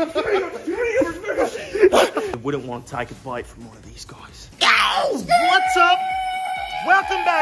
I wouldn't want to take a bite from one of these guys. Welcome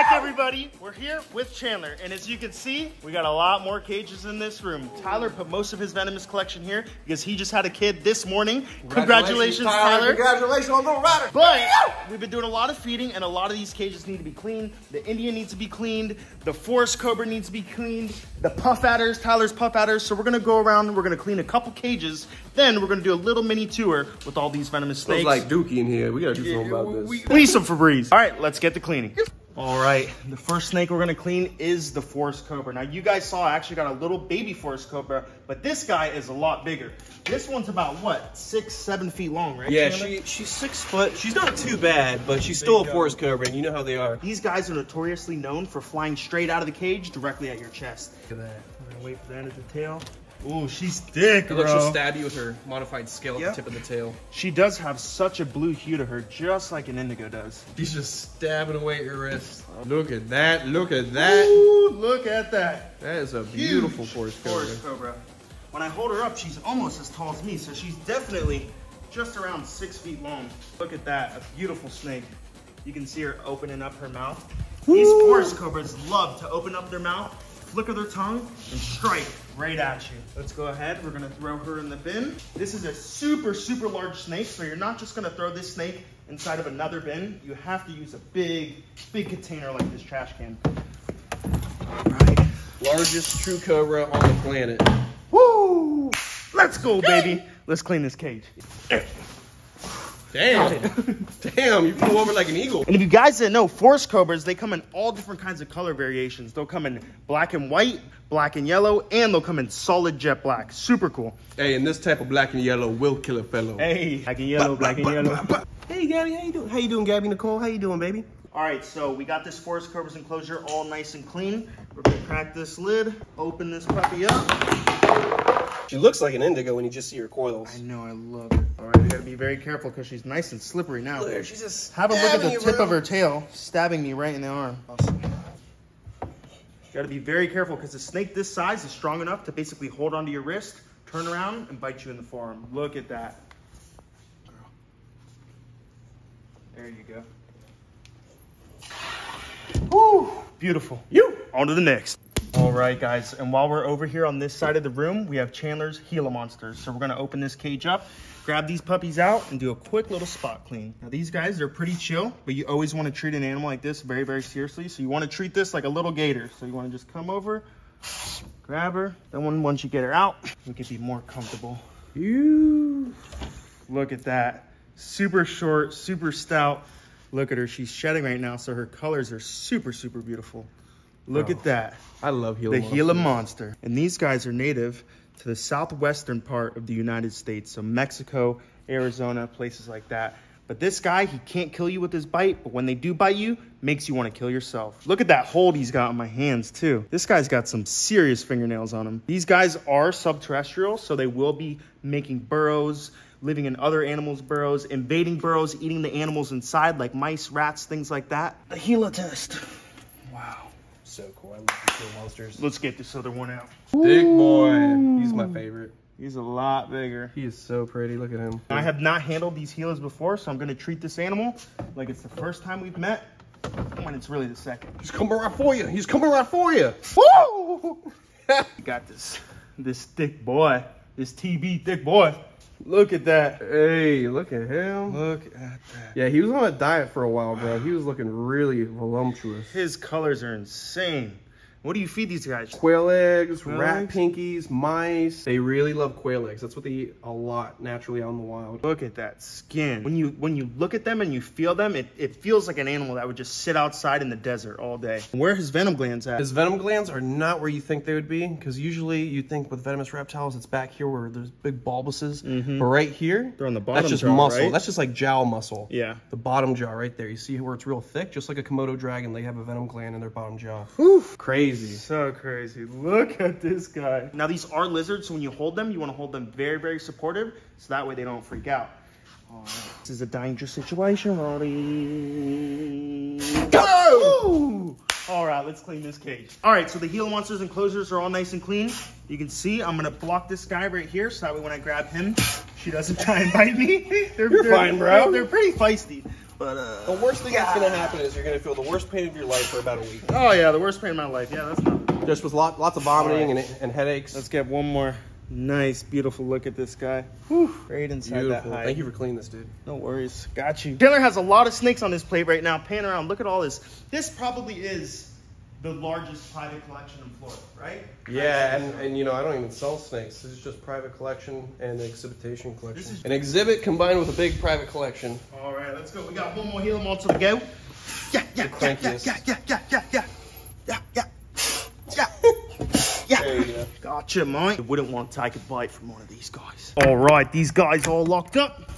back, everybody. We're here with Chandler, and as you can see, we got a lot more cages in this room. Tyler put most of his venomous collection here because he just had a kid this morning. Congratulations, Tyler. Congratulations on Little Rider. But we've been doing a lot of feeding, and a lot of these cages need to be cleaned. The Indian needs to be cleaned. The forest cobra needs to be cleaned. The puff adders, Tyler's puff adders. So we're gonna go around. and We're gonna clean a couple cages. Then we're gonna do a little mini tour with all these venomous snakes. like Dookie in here. We gotta do something about this. We, we need some Febreze. All right, let's get to cleaning. All right, the first snake we're gonna clean is the forest cobra. Now you guys saw I actually got a little baby forest cobra, but this guy is a lot bigger. This one's about what, six, seven feet long, right? yeah, Chandler? she she's six foot. She's not too bad, but she's still a forest cobra, and you know how they are. These guys are notoriously known for flying straight out of the cage directly at your chest. Look at that. I'm gonna wait for that at the tail. Ooh, she's thick, Look, bro. she'll stab you with her modified scale Yep. at the tip of the tail. She does have such a blue hue to her, just like an indigo does. She's just stabbing away at your wrist. Oh, look at that. Look at that. Ooh, look at that. That is a beautiful Huge forest cobra. forest cobra. When I hold her up, she's almost as tall as me, so she's definitely just around six feet long. Look at that, a beautiful snake. You can see her opening up her mouth. These forest cobras love to open up their mouth, flicker their tongue, and strike right at you. Let's go ahead, we're gonna throw her in the bin. This is a super, super large snake, so you're not just gonna throw this snake inside of another bin. You have to use a big, big container like this trash can. All right. Largest true cobra on the planet. Woo! Let's go, baby. Let's clean this cage. Damn. Oh. Damn, you flew over like an eagle. And if you guys didn't know, forest cobras, they come in all different kinds of color variations. They'll come in black and white, black and yellow, and they'll come in solid jet black. Super cool. Hey, and this type of black and yellow will kill a fellow. Hey, black and yellow, black and yellow. Hey, Gabby, how you doing? How you doing, Gabby Nicole? How you doing, baby? All right, so we got this forest cobra's enclosure all nice and clean. We're gonna crack this lid, open this puppy up. She looks like an indigo when you just see her coils. I know, I love it. All right, we gotta be very careful because she's nice and slippery now. Look, she's just Have a look at the tip of her tail, stabbing me right in the arm. You gotta be very careful because a snake this size is strong enough to basically hold onto your wrist, turn around, and bite you in the forearm. Look at that. There you go. Woo! Beautiful. You! On to the next. All right, guys, and while we're over here on this side of the room, we have Chandler's Gila monsters. So we're gonna open this cage up, grab these puppies out, and do a quick little spot clean. Now these guys, they're pretty chill, but you always wanna treat an animal like this very, very seriously. So you wanna treat this like a little gator. So you wanna just come over, grab her, then once you get her out, we can be more comfortable. You. Look at that. Super short, super stout. Look at her, she's shedding right now, so her colors are super, super beautiful. Look Oh. at that I love Gila the Gila monsters. monster. And these guys are native to the southwestern part of the United States, so Mexico, Arizona, places like that. But this guy, he can't kill you with his bite, but when they do bite you, makes you want to kill yourself. Look at that hold he's got on my hands too. This guy's got some serious fingernails on him. These guys are subterrestrial, so they will be making burrows, living in other animals' burrows, invading burrows, eating the animals inside like mice, rats, things like that. The Gila test. Wow. So cool. I love these Gila monsters. Let's get this other one out. Big boy. He's my favorite. He's a lot bigger. He is so pretty. Look at him. I have not handled these Gilas before, so I'm gonna treat this animal like it's the first time we've met, when it's really the second. He's coming right for you. He's coming right for you. Woo! Got this, this thick boy, this TB thick boy. Look at that. Hey, look at him. Look at that. Yeah, he was on a diet for a while, bro. He was looking really voluptuous. His colors are insane. What do you feed these guys? Quail eggs, Quail rat eggs? pinkies, mice. They really love quail eggs. That's what they eat a lot naturally out in the wild. Look at that skin. When you when you look at them and you feel them, it, it feels like an animal that would just sit outside in the desert all day. Where are his venom glands at? His venom glands are not where you think they would be, because usually you think with venomous reptiles, it's back here where there's big bulbuses. Mm -hmm. But right here, They're on the bottom that's just jaw, muscle. right? That's just like jowl muscle. Yeah. The bottom jaw right there. You see where it's real thick? Just like a Komodo dragon, they have a venom gland in their bottom jaw. Whew. Crazy. So crazy. Look at this guy. Now these are lizards, so when you hold them, you want to hold them very, very supportive, so that way they don't freak out. Right. This is a dangerous situation, Roddy. Go! All right, let's clean this cage. All right, so the Gila Monsters enclosures are all nice and clean. You can see I'm gonna block this guy right here so that way when I grab him, she doesn't try and bite me. They're, You're they're- fine, bro. They're, they're pretty feisty. But uh, The worst thing that's gonna happen is you're gonna feel the worst pain of your life for about a week. oh yeah, the worst pain of my life. Yeah, that's not. Just with lot, lots of vomiting and, and headaches. Let's get one more nice, beautiful look at this guy. Whew, right inside beautiful. that hide. Thank you for cleaning this, dude. No worries. Got you. Taylor has a lot of snakes on his plate right now. Pan around. Look at all this. This probably is the largest private collection in Florida, right? Yeah, and, and you know, I don't even sell snakes. This is just private collection and exhibition collection. This is- An exhibit combined with a big private collection. All right, let's go. We got one more Gila monster to go. Yeah, yeah, yeah, yeah, yeah, yeah, yeah, yeah, yeah, yeah, yeah, yeah, yeah. There you go. Gotcha, mate. I wouldn't want to take a bite from one of these guys. All right, these guys all locked up.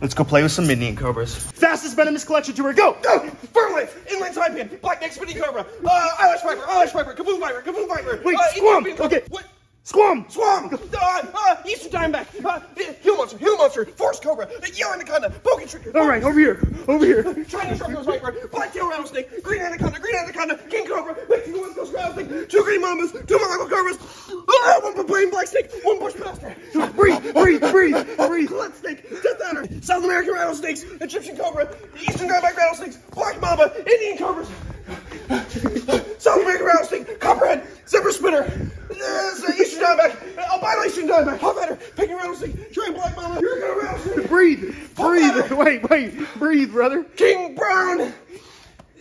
Let's go play with some Indian Cobras. Fastest venomous collection tour, go! Go! Furlife, inland taipan, black neck spitting cobra, uh, eyelash viper, eyelash viper, gaboon viper, gaboon viper. Wait, uh, squam! Okay. What? Squam! Swam! Uh, uh, Eastern Diamondback, uh, Gila Monster, Gila Monster, Forest Cobra, Yellow Anaconda, Bogan Trigger. All right, over here, over here. Chinese Shark Nose Viper, Black-tailed Rattlesnake, Green Anaconda, Green Anaconda, King Cobra, Mexican West Coast Rattlesnake, two Green Mambas, two Malaco Cobras, uh, one Plain Black Snake, one Bushmaster. Breathe, breathe, breathe, breathe. Blood Snake, Death Adder, South American Rattlesnakes, Egyptian Cobra, Eastern Diamondback Rattlesnakes, Black Mamba, Indian Cobras, South American Rattlesnake, Copperhead, Zebra Spinner, uh, Eastern Diamondback, Albino Eastern Diamondback, Hot Adder, Pygmy Rattlesnake, Giant Black Mamba, Uruguay Rattlesnake, Breathe, breathe. Wait, wait, breathe, brother. King Brown,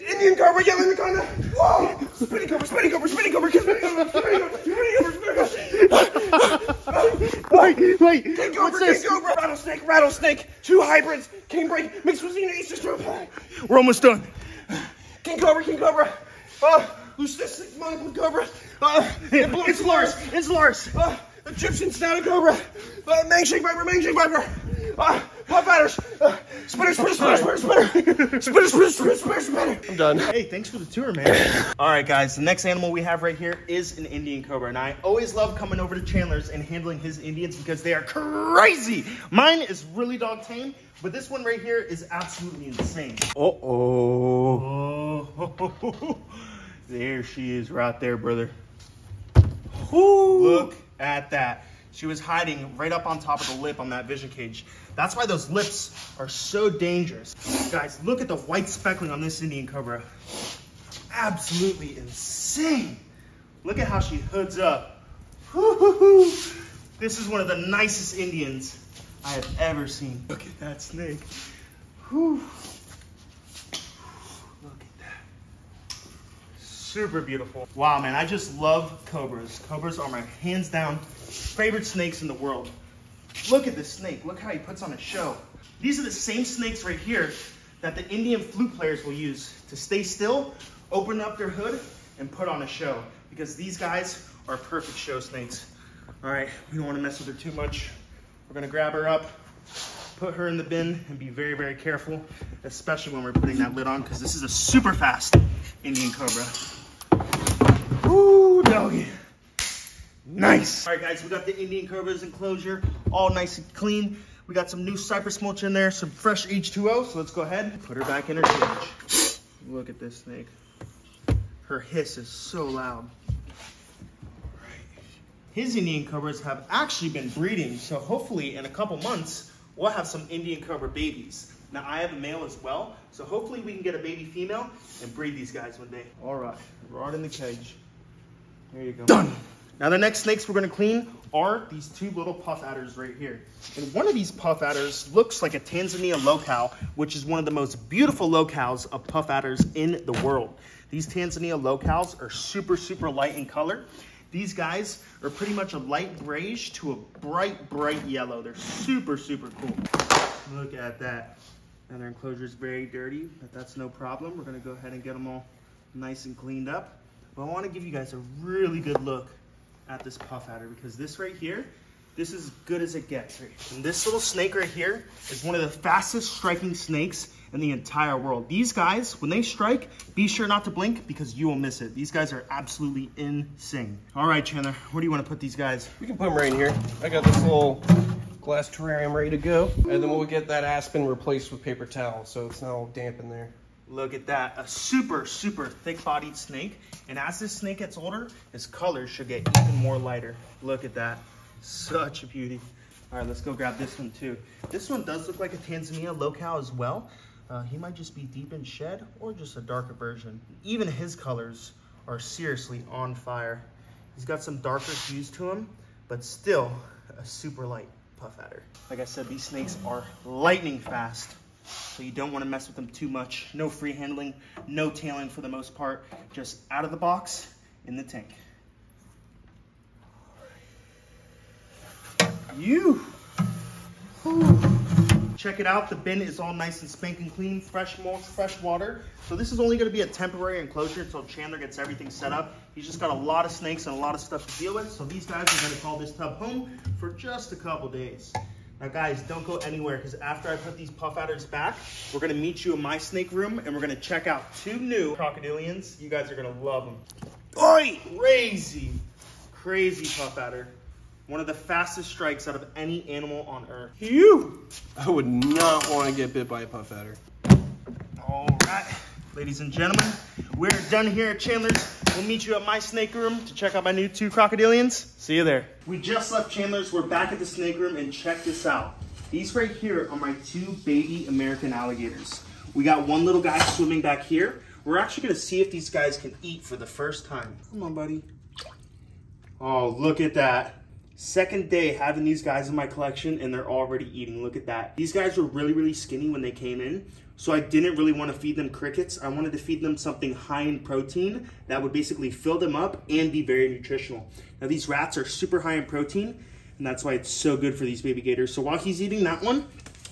Indian Cobra, Yellow Anaconda, whoa, Spitting Cobra, Spitting Cobra, Spitting Cobra, Spitting Cobra, Spitting Cobra, Spitting Cobra, Spitting Cobra. Wait, wait. King What's Cobra, this? King Cobra, Rattlesnake, Rattlesnake, two hybrids, King Break, mixed with Xena, Eastern We're almost done. King Cobra, King Cobra, uh, Leucistic, Monocled Cobra, uh, It's Lars. It's Lars. uh, Egyptian Snouted Cobra, uh, Mangshan Viper, Mangshan Viper, Ah, pop fighters. Spinner, spinner, spinner, spinner, spinner. spinner, spinner, spinner, spinner, spinner. I'm done. Hey, thanks for the tour, man. All right, guys. The next animal we have right here is an Indian cobra. And I always love coming over to Chandler's and handling his Indians because they are crazy. Mine is really dog tame. But this one right here is absolutely insane. Uh-oh. Oh. There she is right there, brother. Ooh. Look at that. She was hiding right up on top of the lip on that vision cage. That's why those lips are so dangerous. Guys, look at the white speckling on this Indian cobra. Absolutely insane. Look at how she hoods up. This is one of the nicest Indians I have ever seen. Look at that snake. Whew. Look at that. Super beautiful. Wow, man, I just love cobras. Cobras are my hands down favorite snakes in the world. Look at this snake. Look how he puts on a show. These are the same snakes right here that the Indian flute players will use to stay still, open up their hood, and put on a show. Because these guys are perfect show snakes. All right, we don't want to mess with her too much. We're gonna grab her up, put her in the bin, and be very, very careful, especially when we're putting that lid on, because this is a super fast Indian cobra. Ooh, doggy. Nice. All right, guys, we got the Indian Cobra's enclosure all nice and clean. We got some new cypress mulch in there, some fresh H2O. So let's go ahead and put her back in her cage. Look at this snake. Her hiss is so loud. His Indian Cobras have actually been breeding, so hopefully in a couple months, we'll have some Indian Cobra babies. Now, I have a male as well, so hopefully we can get a baby female and breed these guys one day. All right, right in the cage. There you go. Done. Now the next snakes we're gonna clean are these two little puff adders right here. And one of these puff adders looks like a Tanzania locale, which is one of the most beautiful locales of puff adders in the world. These Tanzania locales are super, super light in color. These guys are pretty much a light grayish to a bright, bright yellow. They're super, super cool. Look at that. Now their enclosure is very dirty, but that's no problem. We're gonna go ahead and get them all nice and cleaned up. But I wanna give you guys a really good look at this puff adder because this right here, this is as good as it gets. Right? And this little snake right here is one of the fastest striking snakes in the entire world. These guys, when they strike, be sure not to blink because you will miss it. These guys are absolutely insane. All right, Chandler, where do you want to put these guys? We can put them right in here. I got this little glass terrarium ready to go. And then we'll get that aspen replaced with paper towel so it's not all damp in there. Look at that, a super, super thick-bodied snake. And as this snake gets older, his color should get even more lighter. Look at that, such a beauty. All right, let's go grab this one too. This one does look like a Tanzania locale as well. Uh, he might just be deep in shed or just a darker version. Even his colors are seriously on fire. He's got some darker hues to him, but still a super light puff adder. Like I said, these snakes are lightning fast, so you don't want to mess with them too much. No free handling, no tailing for the most part, just out of the box in the tank. You. Check it out. The bin is all nice and spanking clean, fresh mulch, fresh water. So this is only going to be a temporary enclosure until Chandler gets everything set up. He's just got a lot of snakes and a lot of stuff to deal with. So these guys are going to call this tub home for just a couple days. Now guys, don't go anywhere because after I put these puff adders back, we're going to meet you in my snake room and we're going to check out two new crocodilians. You guys are going to love them. Oi! Crazy, crazy puff adder. One of the fastest strikes out of any animal on earth. You! I would not want to get bit by a puff adder. All right, ladies and gentlemen, we're done here at Chandler's. We'll meet you at my snake room to check out my new two crocodilians. See you there. We just left Chandler's. We're back at the snake room and check this out. These right here are my two baby American alligators. We got one little guy swimming back here. We're actually gonna see if these guys can eat for the first time. Come on, buddy. Oh, look at that. Second day having these guys in my collection and they're already eating. Look at that. These guys were really, really skinny when they came in. So I didn't really want to feed them crickets. I wanted to feed them something high in protein that would basically fill them up and be very nutritional. Now these rats are super high in protein and that's why it's so good for these baby gators. So while he's eating that one,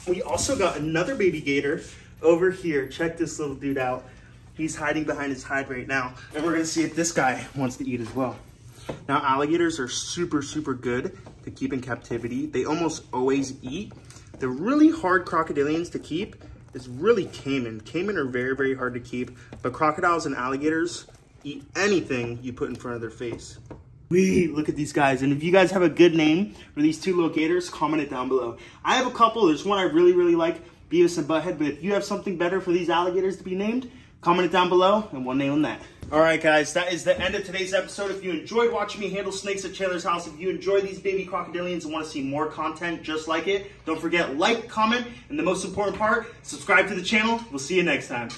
we also got another baby gator over here. Check this little dude out. He's hiding behind his hide right now. And we're gonna see if this guy wants to eat as well. Now, alligators are super, super good to keep in captivity. They almost always eat. The really hard crocodilians to keep is really caiman. Caiman are very, very hard to keep, but crocodiles and alligators eat anything you put in front of their face. Wee, look at these guys. And if you guys have a good name for these two little gators, comment it down below. I have a couple. There's one I really, really like, Beavis and Butthead, but if you have something better for these alligators to be named, comment it down below and we'll name that. All right, guys, that is the end of today's episode. If you enjoyed watching me handle snakes at Chandler's house, if you enjoy these baby crocodilians and want to see more content just like it, don't forget like, comment, and the most important part, subscribe to the channel. We'll see you next time.